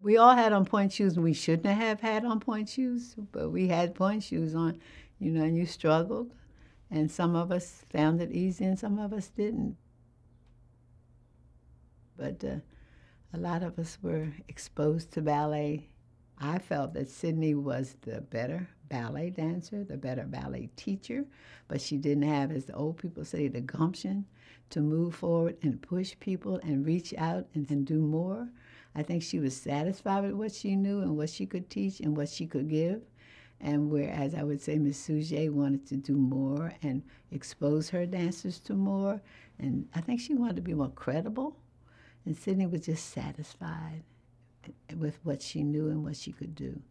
We all had on point shoes, we shouldn't have had on point shoes, but we had point shoes on, you know, and you struggled. And some of us found it easy, and some of us didn't. But uh, a lot of us were exposed to ballet. I felt that Sydney was the better ballet dancer, the better ballet teacher, but she didn't have, as the old people say, the gumption to move forward and push people and reach out and, and do more. I think she was satisfied with what she knew and what she could teach and what she could give. And whereas I would say Miss Cuyjet wanted to do more and expose her dancers to more, and I think she wanted to be more credible. And Sydney was just satisfied with what she knew and what she could do.